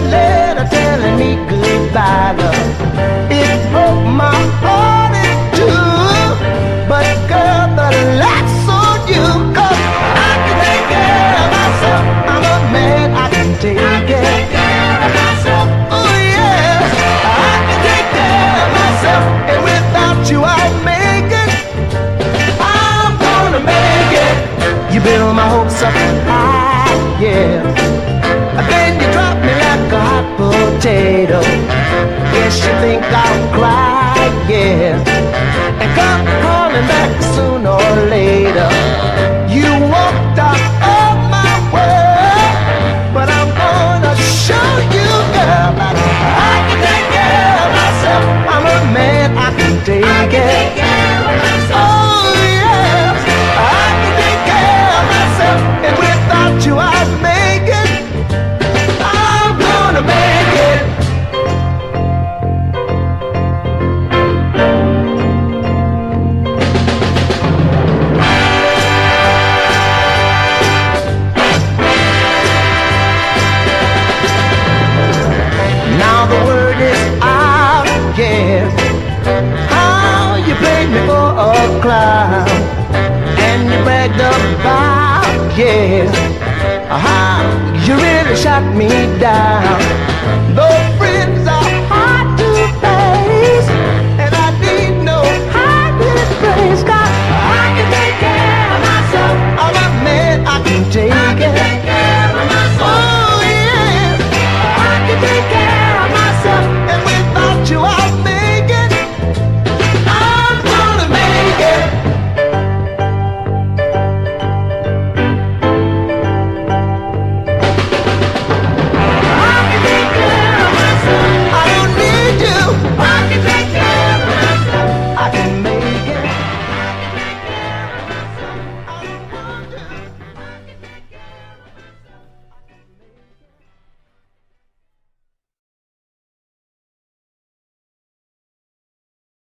red letter telling me goodbye, love. It broke my heart in two, but girl, the lights on you, cause I can take care of myself. I'm a man, I can take care. care of myself. Oh yeah, I can take care of myself, and without you I'll make it. I'm gonna make it. You build my hopes up high, yeah. clown and you bragged about, yeah, how you really shot me down.